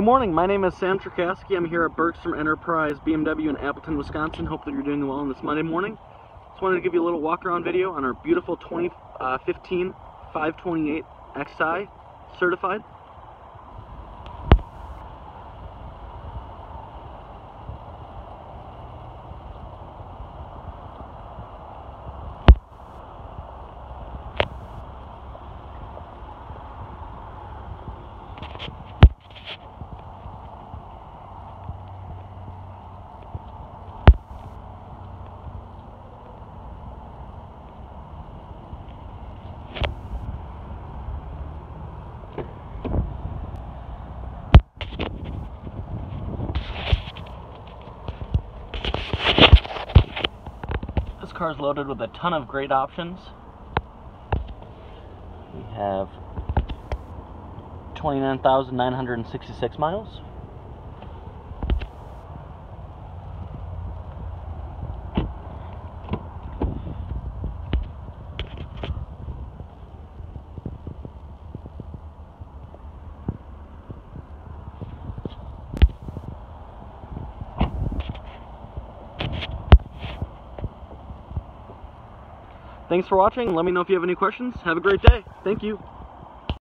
Good morning, my name is Sam Cherkasky. I'm here at Bergstrom Enterprise BMW in Appleton, Wisconsin. Hope that you're doing well on this Monday morning. Just wanted to give you a little walk around video on our beautiful 2015 uh, 528 XI certified. This car is loaded with a ton of great options. We have 29,966 miles. Thanks for watching. Let me know if you have any questions. Have a great day. Thank you.